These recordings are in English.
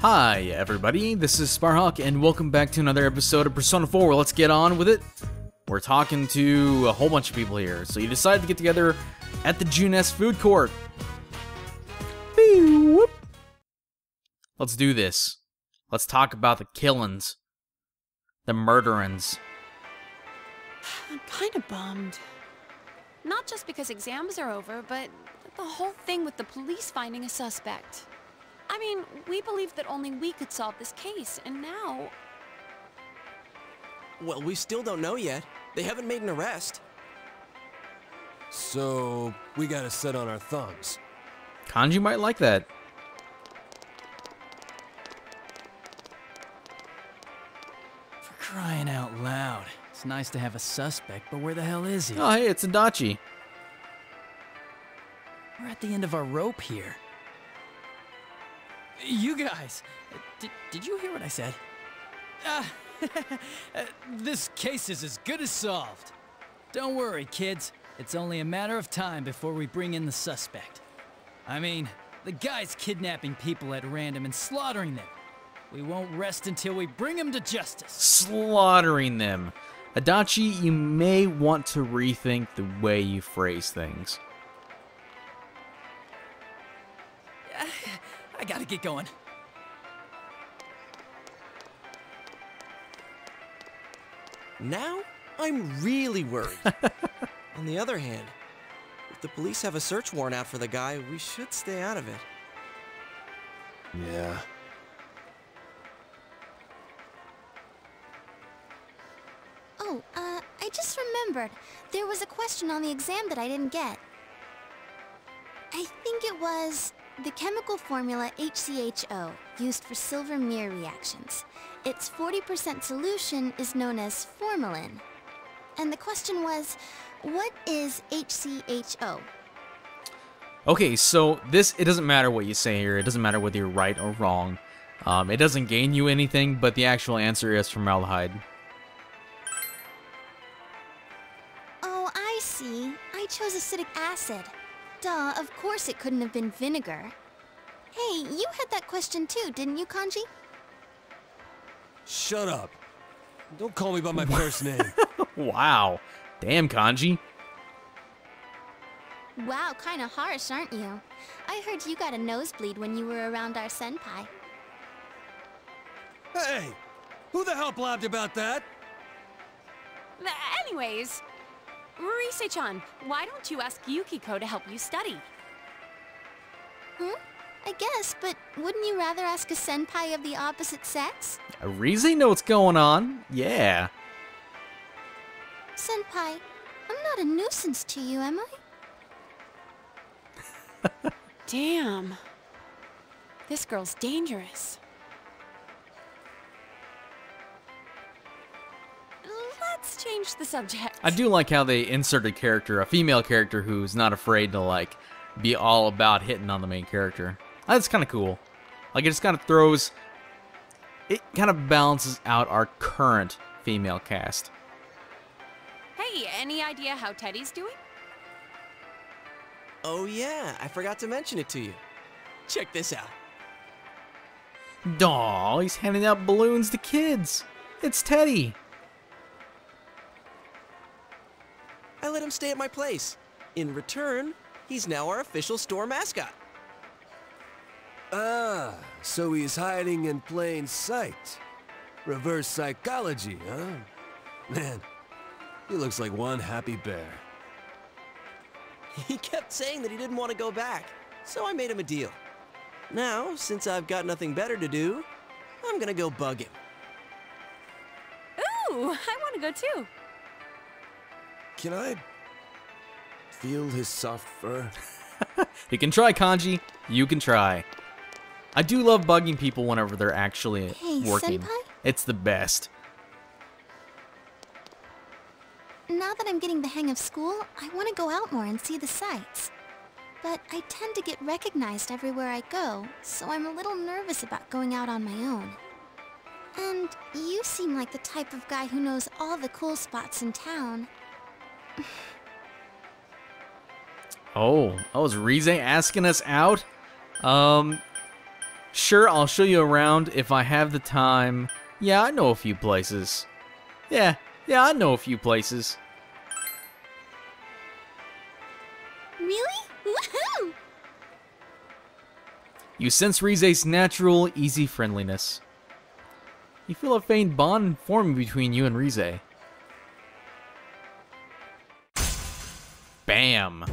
Hi, everybody. This is Sparhawk, and welcome back to another episode of Persona 4. Let's get on with it. We're talking to a whole bunch of people here, so you decided to get together at the Junes Food Court. Whoop. Let's do this. Let's talk about the killings, the murderings. I'm kind of bummed. Not just because exams are over, but the whole thing with the police finding a suspect. I mean, we believed that only we could solve this case, and now... Well, we still don't know yet. They haven't made an arrest. So, we gotta sit on our thumbs. Kanji might like that. For crying out loud. It's nice to have a suspect, but where the hell is he? Oh, hey, it's Adachi. We're at the end of our rope here. You guys, did, did you hear what I said? Ah, this case is as good as solved. Don't worry, kids. It's only a matter of time before we bring in the suspect. I mean, the guy's kidnapping people at random and slaughtering them. We won't rest until we bring him to justice. Slaughtering them. Adachi, you may want to rethink the way you phrase things. I gotta get going. Now, I'm really worried. On the other hand, if the police have a search warrant out for the guy, we should stay out of it. Yeah. Oh, uh, I just remembered. There was a question on the exam that I didn't get. I think it was the chemical formula HCHO, used for silver mirror reactions. Its 40% solution is known as formalin. And the question was, what is HCHO? Okay, so this, it doesn't matter what you say here. It doesn't matter whether you're right or wrong. Um, it doesn't gain you anything, but the actual answer is formaldehyde. Oh, I see. I chose acetic acid. Duh, of course it couldn't have been vinegar. Hey, you had that question too, didn't you, Kanji? Shut up. Don't call me by my first name. wow. Damn, Kanji. Wow, kinda harsh, aren't you? I heard you got a nosebleed when you were around our senpai. hey! Who the hell blabbed about that? Anyways, Rise-chan, why don't you ask Yukiko to help you study? Hmm? I guess, but wouldn't you rather ask a senpai of the opposite sex? Rise know what's going on. Yeah. Senpai, I'm not a nuisance to you, am I? Damn. This girl's dangerous. Let's change the subject. I do like how they insert a character, a female character who's not afraid to like be all about hitting on the main character. That's kind of cool. Like it just kind of throws it kind of balances out our current female cast. Hey, any idea how Teddie's doing? Oh yeah, I forgot to mention it to you. Check this out. Aw, he's handing out balloons to kids. It's Teddie. Let him stay at my place. In return, he's now our official store mascot. Ah, so he's hiding in plain sight. Reverse psychology, huh? Man, he looks like one happy bear. He kept saying that he didn't want to go back, so I made him a deal. Now, since I've got nothing better to do, I'm gonna go bug him. Ooh, I want to go too. Can I feel his soft fur? You can try kanji. You can try. I do love bugging people whenever they're actually Hey, working. senpai? It's the best. Now that I'm getting the hang of school, I want to go out more and see the sights. But I tend to get recognized everywhere I go, so I'm a little nervous about going out on my own. And you seem like the type of guy who knows all the cool spots in town. Oh, oh, is Rise asking us out? Um, Sure, I'll show you around if I have the time. Yeah, I know a few places. Yeah, yeah, I know a few places. Really? Woohoo! You sense Rise's natural, easy friendliness. You feel a faint bond forming between you and Rise. Bam!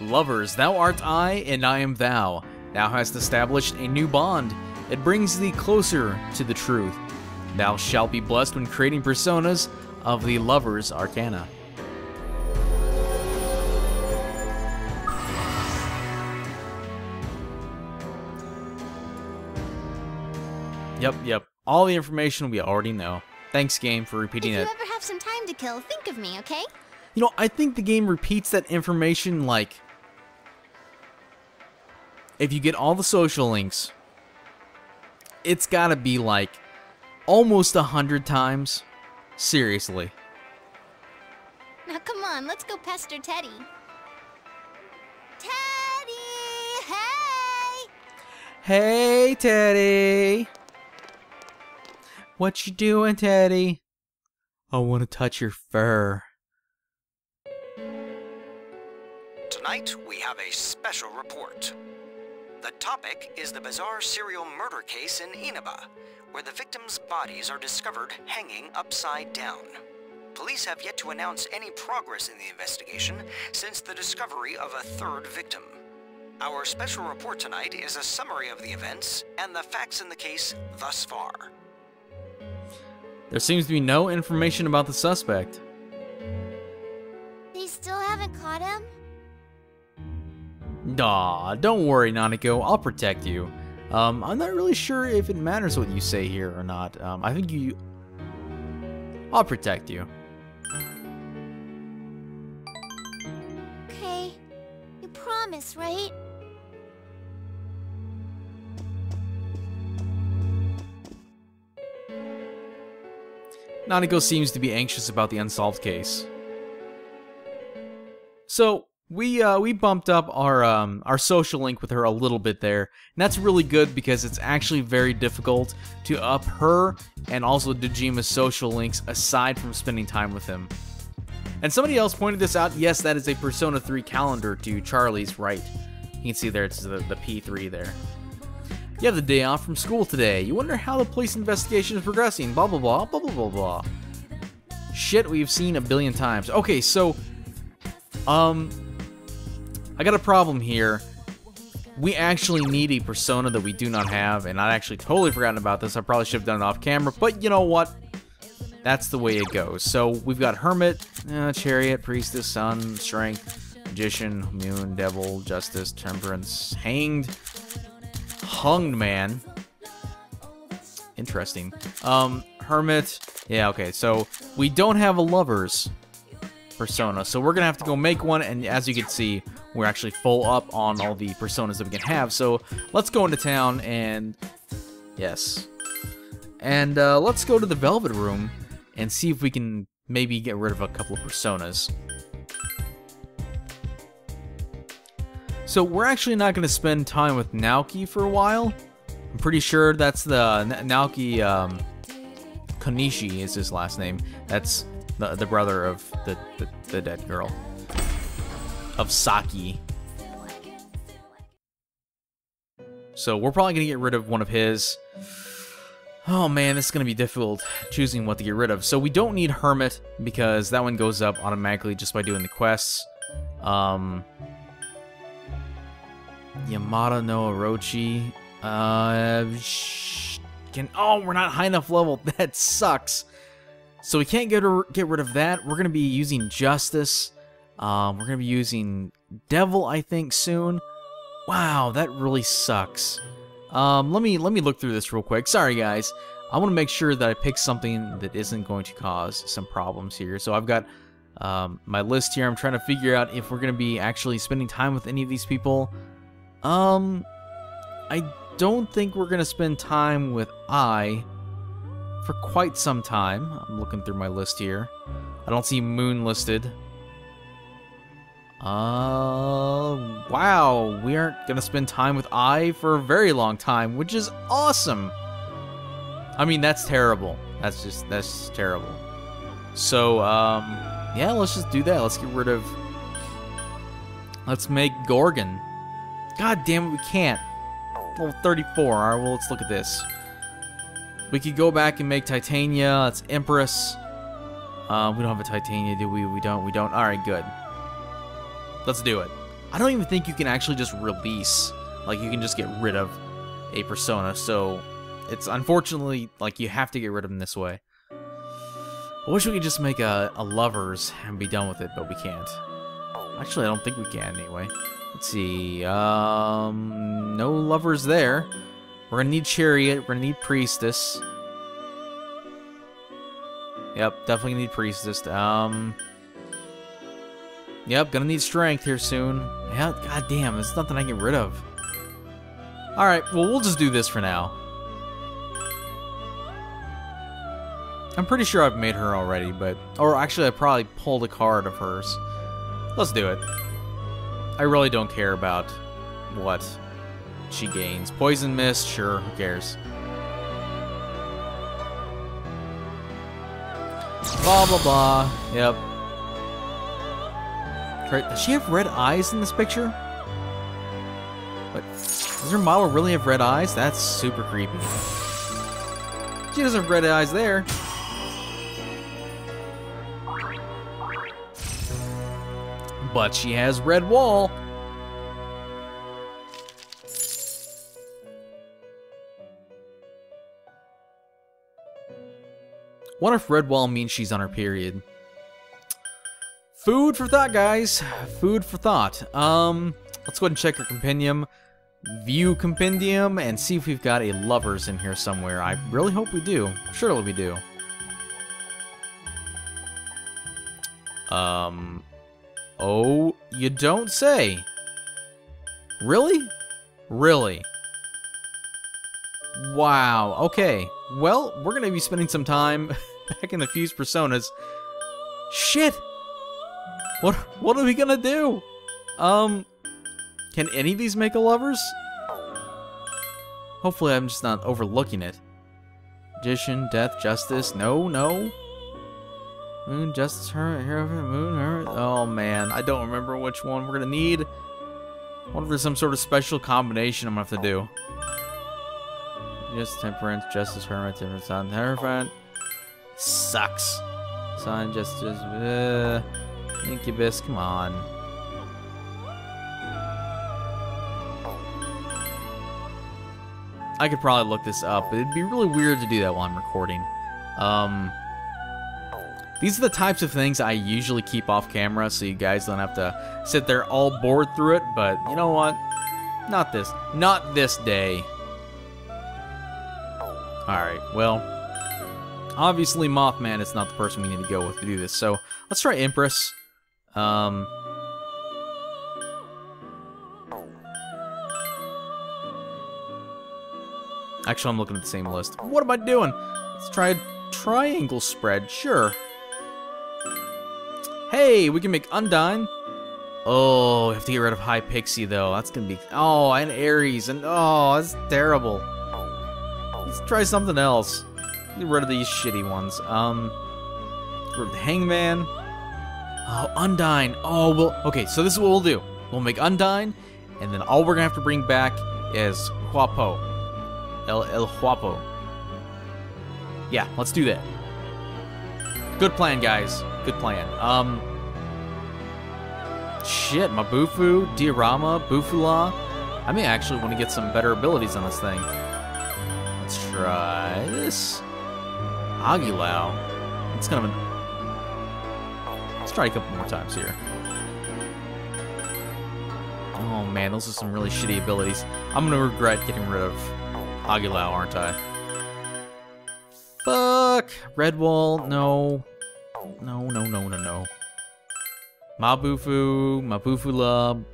Lovers, thou art I, and I am thou. Thou hast established a new bond. It brings thee closer to the truth. Thou shalt be blessed when creating personas of the Lover's Arcana. Yep, yep. All the information we already know. Thanks, game, for repeating If repeating you it. ever have some time to kill, think of me, okay? You know, I think the game repeats that information like. If you get all the social links, it's gotta be like almost a hundred times. Seriously. Now come on, let's go pester Teddie. Teddie! Hey! Hey, Teddie. What you doing, Teddie? I want to touch your fur. Tonight, we have a special report. The topic is the bizarre serial murder case in Inaba, where the victims' bodies are discovered hanging upside down. Police have yet to announce any progress in the investigation since the discovery of a third victim. Our special report tonight is a summary of the events and the facts in the case thus far. There seems to be no information about the suspect. They still haven't caught him? Aw, don't worry, Nanako. I'll protect you. Um, I'm not really sure if it matters what you say here or not. Um, I think you... I'll protect you. Okay. You promise, right? Nanako seems to be anxious about the unsolved case. So we uh, we bumped up our um, our social link with her a little bit there, and that's really good because it's actually very difficult to up her and also Dojima's social links aside from spending time with him. And somebody else pointed this out. Yes, that is a Persona 3 calendar to Charlie's right. You can see there it's the, the P3 there. You have the day off from school today. You wonder how the police investigation is progressing. Blah blah blah blah blah blah blah. Shit, we've seen a billion times. Okay, so, um, I got a problem here. We actually need a persona that we do not have, and I actually totally forgotten about this. I probably should have done it off camera, but you know what? That's the way it goes. So we've got Hermit, uh, Chariot, Priestess, Sun, Strength, Magician, Moon, Devil, Justice, Temperance, Hanged, Hunged Man. Interesting. Um, Hermit. Yeah, okay. So we don't have a lovers persona, so we're gonna have to go make one. And as you can see, we're actually full up on all the personas that we can have. So let's go into town and yes, and uh, let's go to the Velvet Room and see if we can maybe get rid of a couple of personas. So we're actually not going to spend time with Naoki for a while. I'm pretty sure that's the Naoki um, Konishi is his last name. That's the, the brother of the, the, the dead girl. Of Saki. So we're probably going to get rid of one of his. Oh man, this is going to be difficult choosing what to get rid of. So we don't need Hermit because that one goes up automatically just by doing the quests. Um, Yamata no Orochi. Uh, can oh we're not high enough level. That sucks. So we can't get get rid of that. We're gonna be using Justice. Um, we're gonna be using Devil, I think, soon. Wow, that really sucks. Um, let me let me look through this real quick. Sorry, guys. I want to make sure that I pick something that isn't going to cause some problems here. So I've got um, my list here. I'm trying to figure out if we're gonna be actually spending time with any of these people. Um, I don't think we're gonna spend time with Ai for quite some time. I'm looking through my list here. I don't see Moon listed. Uh, wow, we aren't gonna spend time with Ai for a very long time, which is awesome. I mean, that's terrible. That's just, that's just terrible. So, um, yeah, let's just do that. Let's get rid of, let's make Gorgon. God damn it, we can't. Level 34, alright, well, let's look at this. We could go back and make Titania, that's Empress. Uh, we don't have a Titania, do we? We don't, we don't. Alright, good. Let's do it. I don't even think you can actually just release, like you can just get rid of a persona, so it's unfortunately, like you have to get rid of them this way. I wish we could just make a, a lovers and be done with it, but we can't. Actually, I don't think we can anyway. Let's see, um, no lovers there. We're gonna need Chariot, we're gonna need Priestess. Yep, definitely need Priestess. Um, Yep, gonna need strength here soon. Yeah, god damn, there's nothing I can get rid of. Alright, well, we'll just do this for now. I'm pretty sure I've made her already, but... Or actually, I probably pulled a card of hers. Let's do it. I really don't care about what she gains. Poison Mist, sure, who cares? Blah, blah, blah. Yep, does she have red eyes in this picture? But does her model really have red eyes? That's super creepy. She doesn't have red eyes there. But she has red wall. What if red wall means she's on her period. Food for thought, guys. Food for thought. Um, let's go ahead and check our compendium. View compendium and see if we've got a lovers in here somewhere. I really hope we do. Surely we do. Um, oh, you don't say. Really? Really? Wow. Okay. Well, we're to be spending some time back in the Fuse Personas. Shit! What what are we gonna do? Um, can any of these make a lovers? Hopefully I'm just not overlooking it. Magician, Death, Justice, no, no. Moon, Justice, her, Hero, Moon, her. Oh man, I don't remember which one we're gonna need. Wonder if there's some sort of special combination I'm gonna have to do. Just Temperance, Justice, Hermit, Temperance, Sun, Hierophant. Sucks. Sun, Justice, uh, Incubus, come on. I could probably look this up, but it'd be really weird to do that while I'm recording. Um, these are the types of things I usually keep off camera so you guys don't have to sit there all bored through it, but you know what? Not this. Not this day. Alright, well, obviously Mothman is not the person we need to go with to do this, so let's try Empress. Um, actually, I'm looking at the same list. What am I doing? Let's try a triangle spread, sure. Hey, we can make Undine. Oh, we have to get rid of High Pixie, though. That's gonna be... Oh, and Ares, and... Oh, that's terrible. Let's try something else. Get rid of these shitty ones. Um, get rid of the Hangman. Oh, Undine. Oh, well, okay, so this is what we'll do. We'll make Undine, and then all we're gonna have to bring back is Hua Po. El, El Huapo. Yeah, let's do that. Good plan, guys. Good plan. Um, shit, Mabufu, Diarama, Bufula. I may actually want to get some better abilities on this thing. Let's try this. Agilao. It's kind of an Let's try a couple more times here. Oh man, those are some really shitty abilities. I'm gonna regret getting rid of Agilao, aren't I? Fuck! Red Wall, oh, no. No, no, no, no, no. Mabufu, Mabufula,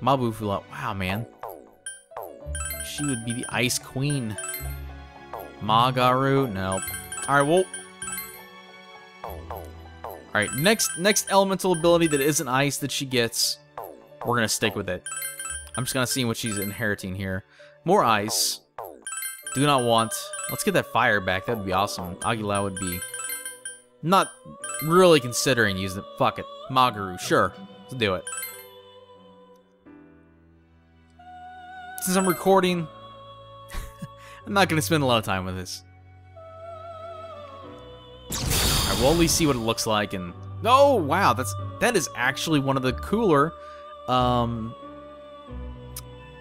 Mabufula. Wow, man. She would be the Ice Queen. Magaru, nope. Alright, well, Alright, next next elemental ability that isn't ice that she gets, we're gonna stick with it. I'm just gonna see what she's inheriting here. More ice. Do not want. Let's get that fire back. That'd be awesome. Agilao would be not really considering using it. Fuck it. Magaru, sure. Let's do it. Since I'm recording, I'm not gonna spend a lot of time with this. I will at least see what it looks like and oh wow that's that is actually one of the cooler um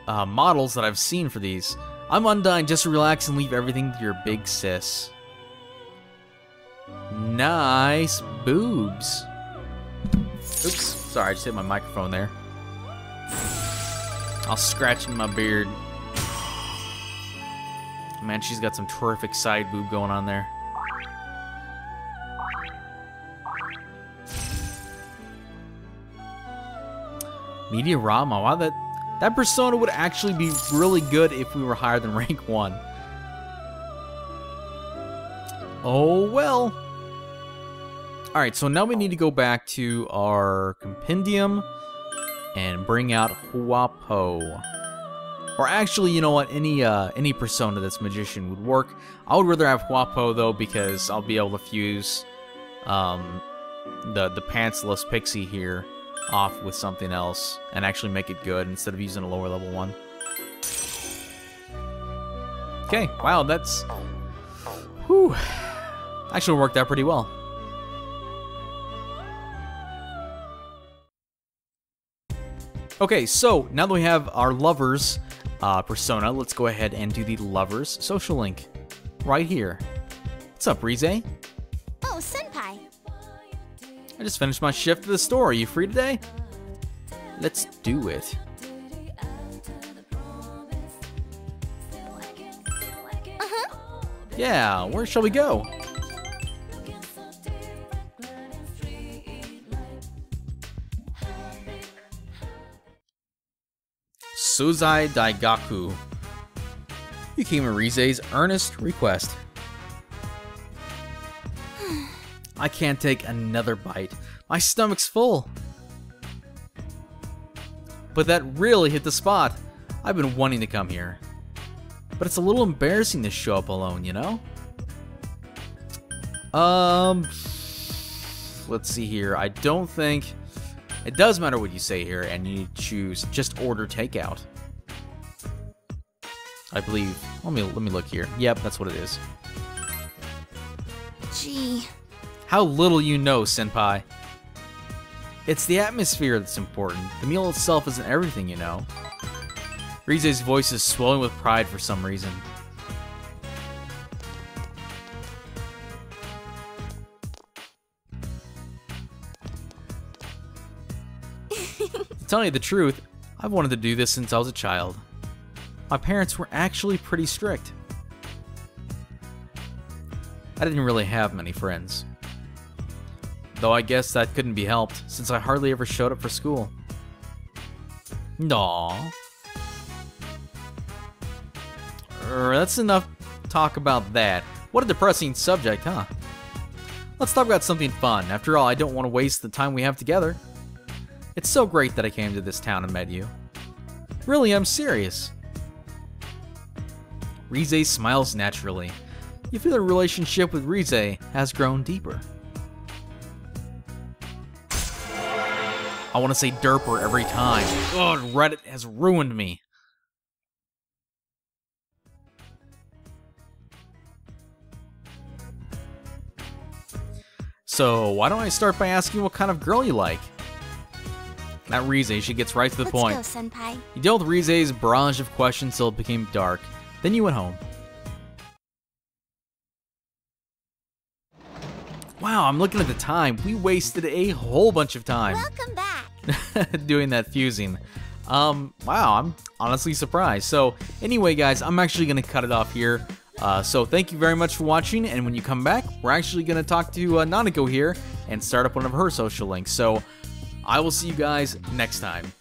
uh, models that I've seen for these. I'm Undine, just relax and leave everything to your big sis. Nice boobs. Oops, sorry, I just hit my microphone there. I'll scratch my beard. Man, she's got some terrific side boob going on there. Mediarama, wow, that that persona would actually be really good if we were higher than rank 1. Oh well. Alright, so now we need to go back to our compendium and bring out Hua Po. Or actually, you know what, any uh, any persona that's magician would work. I would rather have Hua Po though because I'll be able to fuse um, the the pantsless pixie here off with something else and actually make it good instead of using a lower level one. Okay, wow, that's... Whew. Actually worked out pretty well. Okay, so now that we have our lovers uh, persona, let's go ahead and do the lovers social link right here. What's up, Rise? I just finished my shift at the store. Are you free today? Let's do it. Uh-huh. Yeah, where shall we go? Souzai Daigaku. Yukima Rise's earnest request. I can't take another bite. My stomach's full. But that really hit the spot. I've been wanting to come here. But it's a little embarrassing to show up alone, you know? Um, let's see here. I don't think it does matter what you say here, and you choose just order takeout. I believe. Let me let me look here. Yep, that's what it is. Gee. How little you know, Senpai. It's the atmosphere that's important. The meal itself isn't everything, you know. Rise's voice is swelling with pride for some reason. to tell you the truth, I've wanted to do this since I was a child. My parents were actually pretty strict. I didn't really have many friends. Though I guess that couldn't be helped, since I hardly ever showed up for school. Aww. Er, that's enough talk about that. What a depressing subject, huh? Let's talk about something fun. After all, I don't want to waste the time we have together. It's so great that I came to this town and met you. Really, I'm serious. Rise smiles naturally. You feel the relationship with Rise has grown deeper. I want to say derper every time. Ugh, Reddit has ruined me. So, why don't I start by asking what kind of girl you like? Not Rise, she gets right to the Let's point. go, Senpai. You dealt with Rise's barrage of questions till it became dark. Then you went home. Wow, I'm looking at the time. We wasted a whole bunch of time Welcome back. doing that fusing. Um, wow, I'm honestly surprised. So, anyway, guys, I'm actually going to cut it off here. Uh, so, thank you very much for watching. And when you come back, we're actually going to talk to uh, Nanako here and start up one of her social links. So, I will see you guys next time.